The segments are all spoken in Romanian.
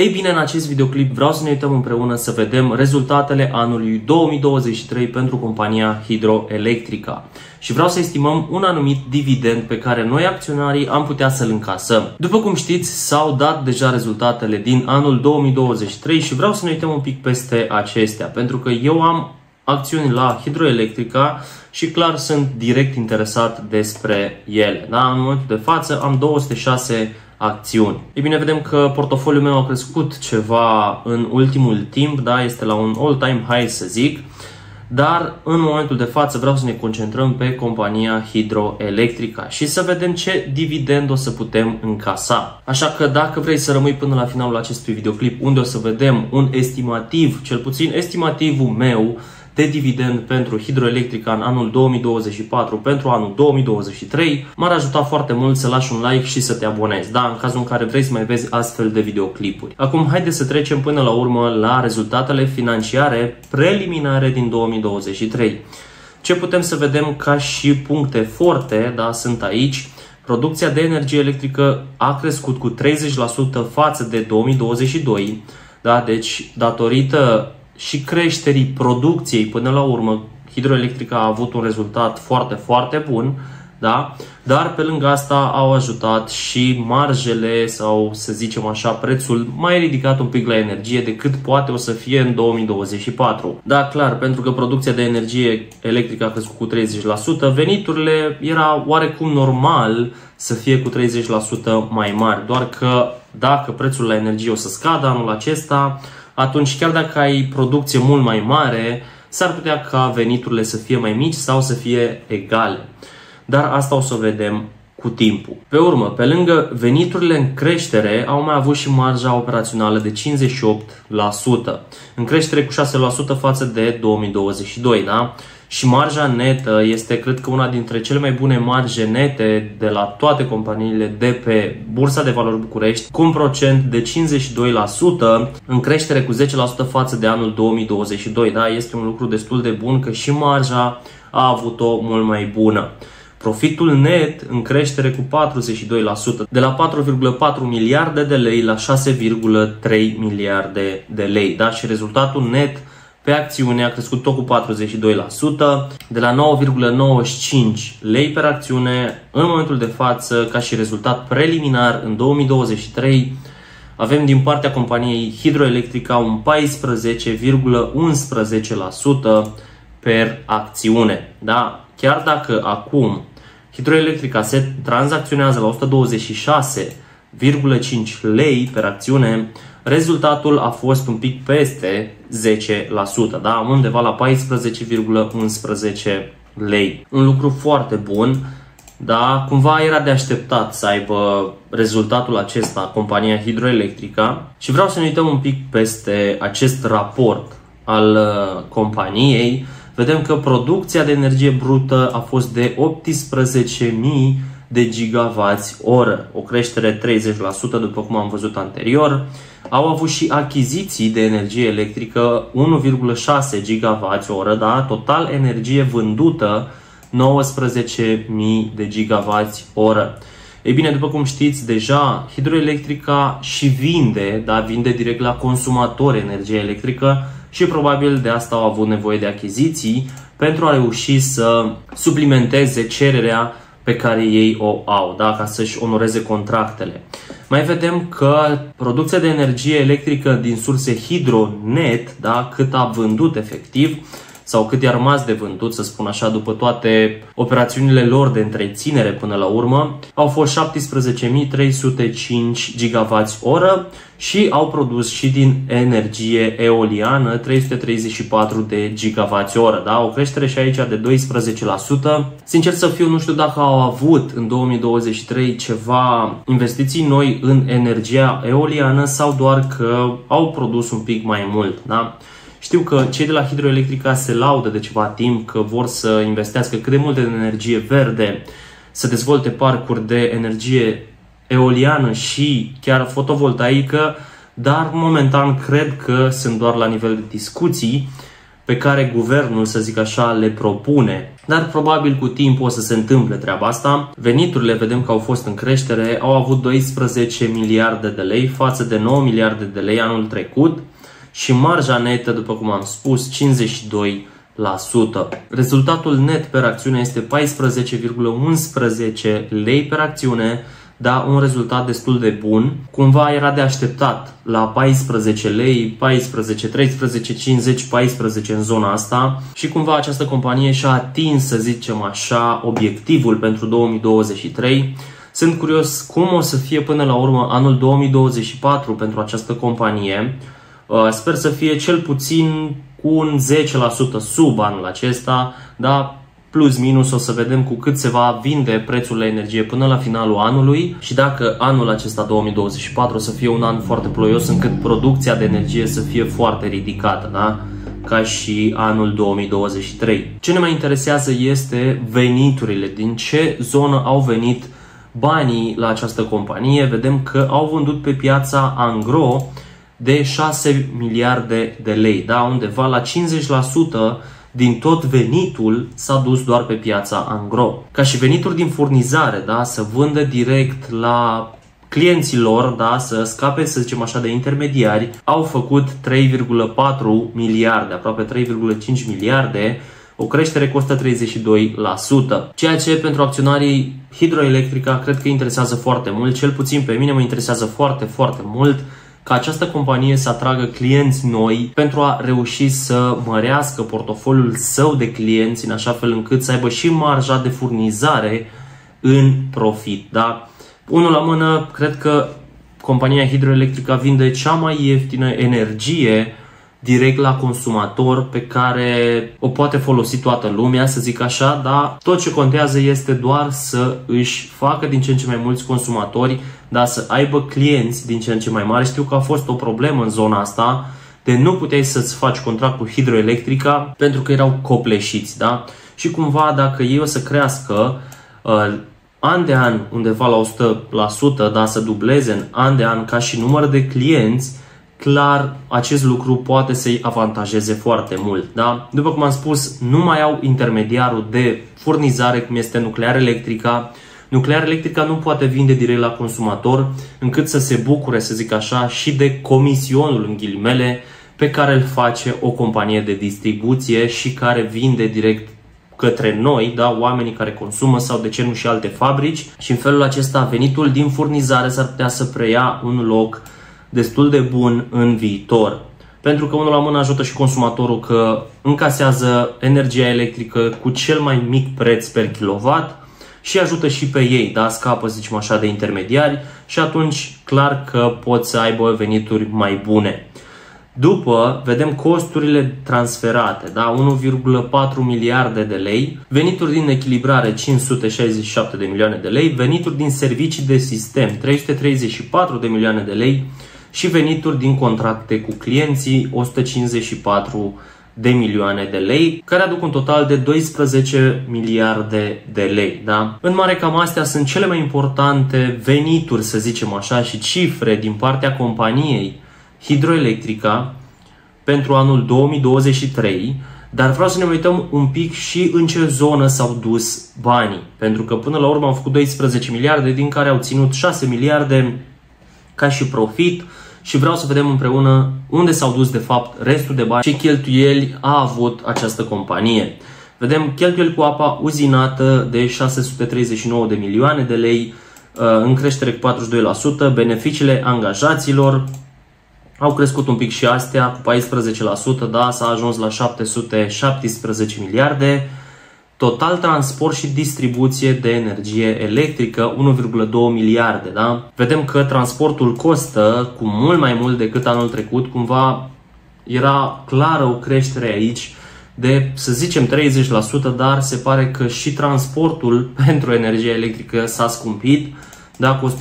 Ei bine, în acest videoclip vreau să ne uităm împreună să vedem rezultatele anului 2023 pentru compania Hidroelectrica și vreau să estimăm un anumit dividend pe care noi acționarii am putea să-l încasăm. După cum știți, s-au dat deja rezultatele din anul 2023 și vreau să ne uităm un pic peste acestea, pentru că eu am acțiuni la Hidroelectrica și clar sunt direct interesat despre ele. Da? În momentul de față am 206 acțiuni. Ei bine, vedem că portofoliul meu a crescut ceva în ultimul timp, da? este la un all-time high să zic, dar în momentul de față vreau să ne concentrăm pe compania hidroelectrica și să vedem ce dividend o să putem încasa. Așa că dacă vrei să rămâi până la finalul acestui videoclip unde o să vedem un estimativ, cel puțin estimativul meu, de dividend pentru hidroelectrica în anul 2024 pentru anul 2023, m-ar ajuta foarte mult să lași un like și să te abonezi, da, în cazul în care vrei să mai vezi astfel de videoclipuri. Acum, haideți să trecem până la urmă la rezultatele financiare preliminare din 2023. Ce putem să vedem ca și puncte forte, da, sunt aici. Producția de energie electrică a crescut cu 30% față de 2022, da, deci datorită și creșterii producției până la urmă, hidroelectrica a avut un rezultat foarte, foarte bun, da? dar pe lângă asta au ajutat și marjele sau să zicem așa prețul mai ridicat un pic la energie decât poate o să fie în 2024. Da, clar, pentru că producția de energie electrică a crescut cu 30%, veniturile era oarecum normal să fie cu 30% mai mari, doar că dacă prețul la energie o să scadă anul acesta, atunci chiar dacă ai producție mult mai mare, s-ar putea ca veniturile să fie mai mici sau să fie egale. Dar asta o să vedem cu timpul. Pe urmă, pe lângă veniturile în creștere, au mai avut și marja operațională de 58%, în creștere cu 6% față de 2022, da? Și marja netă este, cred că, una dintre cele mai bune marje nete de la toate companiile de pe Bursa de Valori București, cu un procent de 52% în creștere cu 10% față de anul 2022. Da? Este un lucru destul de bun că și marja a avut-o mult mai bună. Profitul net în creștere cu 42%, de la 4,4 miliarde de lei la 6,3 miliarde de lei. Da? Și rezultatul net pe acțiune a crescut tot cu 42%, de la 9,95 lei per acțiune în momentul de față, ca și rezultat preliminar în 2023, avem din partea companiei Hidroelectrica un 14,11% per acțiune. Da? Chiar dacă acum Hidroelectrica se tranzacționează la 126,5 lei per acțiune, rezultatul a fost un pic peste 10%, da? undeva la 14,11 lei. Un lucru foarte bun, da? Cumva era de așteptat să aibă rezultatul acesta compania hidroelectrica și vreau să ne uităm un pic peste acest raport al uh, companiei. Vedem că producția de energie brută a fost de 18.000 de gigawatts oră, o creștere 30% după cum am văzut anterior. Au avut și achiziții de energie electrică 1,6 gigawatts oră, da? total energie vândută 19.000 de gigawatts oră. Ei bine, după cum știți, deja hidroelectrica și vinde, da, vinde direct la consumator energie electrică și probabil de asta au avut nevoie de achiziții pentru a reuși să suplimenteze cererea pe care ei o au, da? ca să-și onoreze contractele. Mai vedem că producția de energie electrică din surse hidronet, da? cât a vândut efectiv, sau cât i-a rămas de vândut, să spun așa, după toate operațiunile lor de întreținere până la urmă, au fost 17.305 GWh și au produs și din energie eoliană 334 de GWh, da? o creștere și aici de 12%. Sincer să fiu, nu știu dacă au avut în 2023 ceva investiții noi în energia eoliană sau doar că au produs un pic mai mult. Da? Știu că cei de la Hidroelectrica se laudă de ceva timp că vor să investească cât de mult în energie verde, să dezvolte parcuri de energie eoliană și chiar fotovoltaică, dar momentan cred că sunt doar la nivel de discuții pe care guvernul, să zic așa, le propune. Dar probabil cu timp o să se întâmple treaba asta. Veniturile vedem că au fost în creștere, au avut 12 miliarde de lei față de 9 miliarde de lei anul trecut și marja netă, după cum am spus, 52 Rezultatul net per acțiune este 14,11 lei per acțiune, da, un rezultat destul de bun. Cumva era de așteptat la 14 lei, 14, 13, 50, 14 în zona asta și cumva această companie și-a atins, să zicem așa, obiectivul pentru 2023. Sunt curios cum o să fie până la urmă anul 2024 pentru această companie. Uh, sper să fie cel puțin cu un 10% sub anul acesta, da? plus minus o să vedem cu cât se va vinde prețul la energie până la finalul anului și dacă anul acesta 2024 o să fie un an foarte ploios încât producția de energie să fie foarte ridicată, da? ca și anul 2023. Ce ne mai interesează este veniturile, din ce zonă au venit banii la această companie. Vedem că au vândut pe piața Angro de 6 miliarde de lei, da? undeva la 50% din tot venitul s-a dus doar pe piața Angro. Ca și venituri din furnizare, da? să vândă direct la clienții lor, da, să scape, să zicem așa, de intermediari, au făcut 3,4 miliarde, aproape 3,5 miliarde, o creștere cu 132%. Ceea ce pentru acționarii hidroelectrica cred că interesează foarte mult, cel puțin pe mine mă interesează foarte, foarte mult ca această companie să atragă clienți noi pentru a reuși să mărească portofoliul său de clienți în așa fel încât să aibă și marja de furnizare în profit. Da? Unul la mână, cred că compania hidroelectrică vinde cea mai ieftină energie direct la consumator pe care o poate folosi toată lumea, să zic așa, dar tot ce contează este doar să își facă din ce în ce mai mulți consumatori, dar să aibă clienți din ce în ce mai mari. Știu că a fost o problemă în zona asta de nu puteai să-ți faci contract cu hidroelectrica pentru că erau copleșiți, da? Și cumva dacă ei o să crească uh, an de an undeva la 100%, da, să dubleze în an de an ca și număr de clienți, clar acest lucru poate să-i avantajeze foarte mult. Da? După cum am spus, nu mai au intermediarul de furnizare cum este nuclear electrica. Nuclear electrica nu poate vinde direct la consumator încât să se bucure, să zic așa, și de comisionul în ghilimele pe care îl face o companie de distribuție și care vinde direct către noi, da, oamenii care consumă sau de ce nu și alte fabrici și în felul acesta venitul din furnizare s-ar putea să preia un loc destul de bun în viitor. Pentru că unul la mână ajută și consumatorul că încasează energia electrică cu cel mai mic preț per kilowatt și ajută și pe ei, da, scapă, zicem așa, de intermediari și atunci clar că pot să aibă venituri mai bune. După, vedem costurile transferate, da? 1,4 miliarde de lei, venituri din echilibrare 567 de milioane de lei, venituri din servicii de sistem 334 de milioane de lei, și venituri din contracte cu clienții 154 de milioane de lei, care aduc un total de 12 miliarde de lei. Da? În mare cam astea sunt cele mai importante venituri, să zicem așa, și cifre din partea companiei Hidroelectrica pentru anul 2023, dar vreau să ne uităm un pic și în ce zonă s-au dus banii, pentru că până la urmă au făcut 12 miliarde, din care au ținut 6 miliarde ca și profit și vreau să vedem împreună unde s-au dus de fapt restul de bani, ce cheltuieli a avut această companie. Vedem cheltuieli cu apa uzinată de 639 de milioane de lei, uh, în creștere cu 42%, beneficiile angajaților au crescut un pic și astea cu 14%, da, s-a ajuns la 717 miliarde, Total transport și distribuție de energie electrică 1,2 miliarde. Da? Vedem că transportul costă cu mult mai mult decât anul trecut, cumva era clară o creștere aici de, să zicem, 30%, dar se pare că și transportul pentru energie electrică s-a scumpit da, cu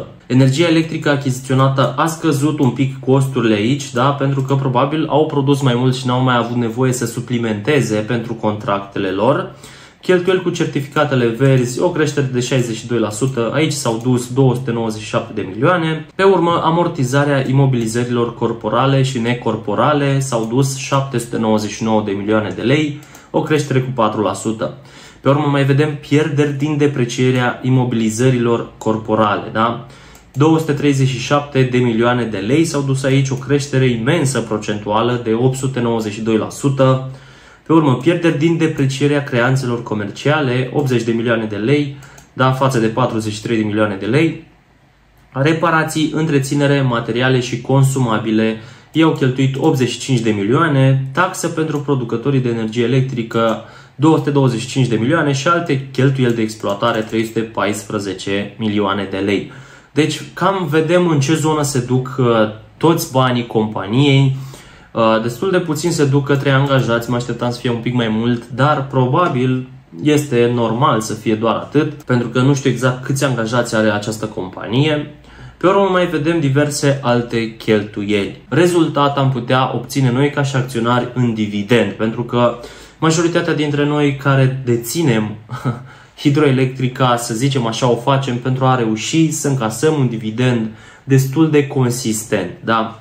142%. Energia electrică achiziționată a scăzut un pic costurile aici, da, pentru că probabil au produs mai mult și n-au mai avut nevoie să suplimenteze pentru contractele lor, Cheltuieli cu certificatele verzi, o creștere de 62%, aici s-au dus 297 de milioane. Pe urmă, amortizarea imobilizărilor corporale și necorporale s-au dus 799 de milioane de lei, o creștere cu 4%. Pe urmă mai vedem pierderi din deprecierea imobilizărilor corporale, da? 237 de milioane de lei s-au dus aici, o creștere imensă procentuală de 892%. Pe urmă, pierderi din deprecierea creanțelor comerciale, 80 de milioane de lei, da, față de 43 de milioane de lei. Reparații, întreținere, materiale și consumabile, ei au cheltuit 85 de milioane, taxă pentru producătorii de energie electrică 225 de milioane și alte cheltuieli de exploatare 314 milioane de lei. Deci cam vedem în ce zonă se duc uh, toți banii companiei. Uh, destul de puțin se duc către angajați, mă așteptam să fie un pic mai mult, dar probabil este normal să fie doar atât, pentru că nu știu exact câți angajați are această companie. Pe urmă mai vedem diverse alte cheltuieli. Rezultat am putea obține noi ca și acționari în dividend, pentru că majoritatea dintre noi care deținem hidroelectrica, să zicem așa, o facem pentru a reuși să încasăm un dividend destul de consistent. Da?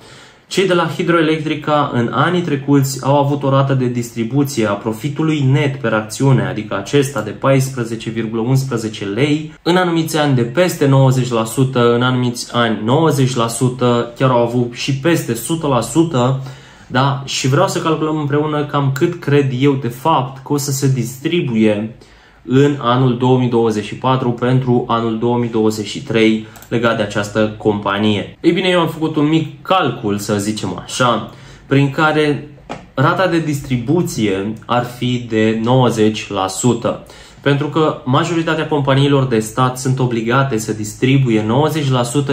Cei de la Hidroelectrica în anii trecuți au avut o rată de distribuție a profitului net per acțiune, adică acesta de 14,11 lei, în anumiți ani de peste 90%, în anumiți ani 90%, chiar au avut și peste 100%, da? și vreau să calculăm împreună cam cât cred eu de fapt că o să se distribuie în anul 2024 pentru anul 2023 legat de această companie. Ei bine, eu am făcut un mic calcul, să zicem așa, prin care rata de distribuție ar fi de 90%. Pentru că majoritatea companiilor de stat sunt obligate să distribuie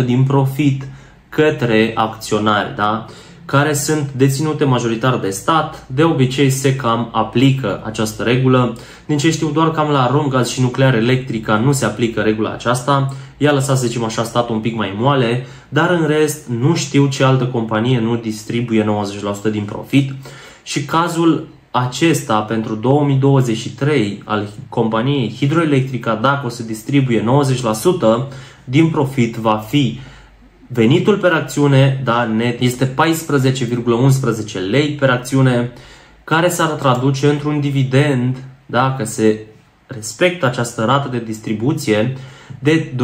90% din profit către acționari. Da? Care sunt deținute majoritar de stat, de obicei se cam aplică această regulă. Din ce știu, doar cam la Romgaz și nuclear electrica nu se aplică regula aceasta. Ea lăsat, să zicem așa, statul un pic mai moale, dar în rest nu știu ce altă companie nu distribuie 90% din profit. Și cazul acesta pentru 2023 al companiei hidroelectrica, dacă o să distribuie 90% din profit, va fi Venitul per acțiune, da, net, este 14,11 lei per acțiune, care s-ar traduce într-un dividend, dacă se respectă această rată de distribuție, de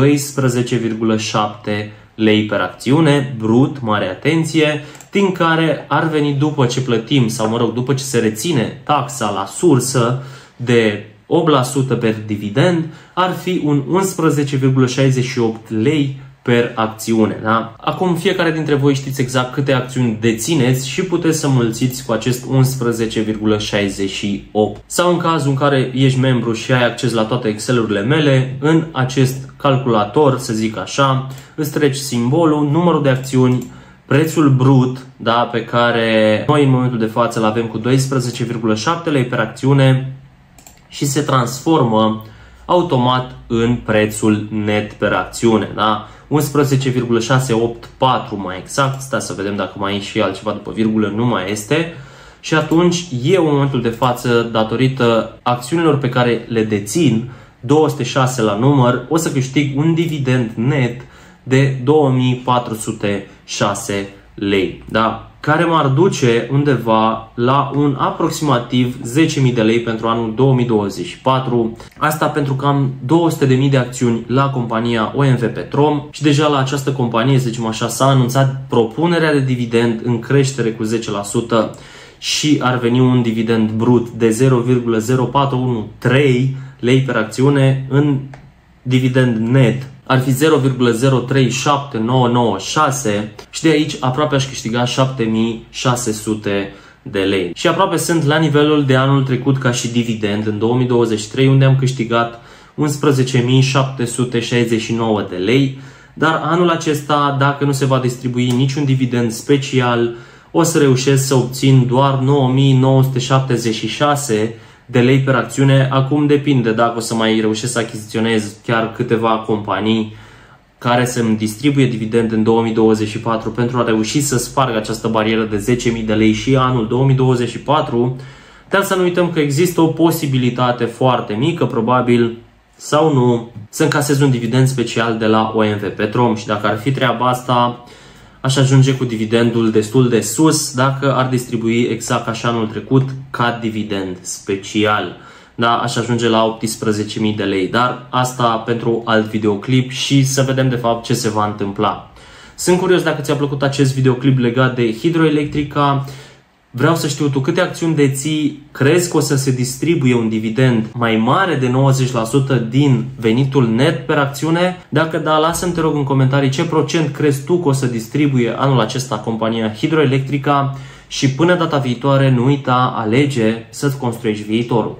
12,7 lei per acțiune, brut, mare atenție, din care ar veni după ce plătim, sau mă rog, după ce se reține taxa la sursă de 8% per dividend, ar fi un 11,68 lei per acțiune. Da? Acum fiecare dintre voi știți exact câte acțiuni dețineți și puteți să mulțiți cu acest 11,68. Sau în cazul în care ești membru și ai acces la toate Excel-urile mele, în acest calculator, să zic așa, îți treci simbolul, numărul de acțiuni, prețul brut da, pe care noi în momentul de față îl avem cu 12,7 lei per acțiune și se transformă automat în prețul net per acțiune. Da? 11,684 mai exact, stai să vedem dacă mai e și altceva după virgulă, nu mai este. Și atunci eu în momentul de față, datorită acțiunilor pe care le dețin, 206 la număr, o să câștig un dividend net de 2406 lei. Da? Care m-ar duce undeva la un aproximativ 10.000 de lei pentru anul 2024. Asta pentru că am 200.000 de acțiuni la compania OMV Petrom și deja la această companie, să zicem așa, s-a anunțat propunerea de dividend în creștere cu 10% și ar veni un dividend brut de 0,0413 lei per acțiune în dividend net ar fi 0,037996 și de aici aproape aș câștiga 7600 de lei. Și aproape sunt la nivelul de anul trecut ca și dividend. În 2023 unde am câștigat 11.769 de lei, dar anul acesta, dacă nu se va distribui niciun dividend special, o să reușesc să obțin doar 9.976 de lei per acțiune. Acum depinde dacă o să mai reușesc să achiziționez chiar câteva companii care să-mi distribuie dividend în 2024 pentru a reuși să sparg această barieră de 10.000 de lei și anul 2024. Dar să nu uităm că există o posibilitate foarte mică, probabil sau nu, să încasezi un dividend special de la OMV Petrom și dacă ar fi treaba asta, aș ajunge cu dividendul destul de sus dacă ar distribui exact ca și anul trecut ca dividend special. Da, aș ajunge la 18.000 de lei, dar asta pentru alt videoclip și să vedem de fapt ce se va întâmpla. Sunt curios dacă ți-a plăcut acest videoclip legat de hidroelectrica. Vreau să știu tu câte acțiuni deții, crezi că o să se distribuie un dividend mai mare de 90% din venitul net per acțiune? Dacă da, lasă-mi te rog în comentarii ce procent crezi tu că o să distribuie anul acesta compania hidroelectrica și până data viitoare nu uita, alege să-ți construiești viitorul.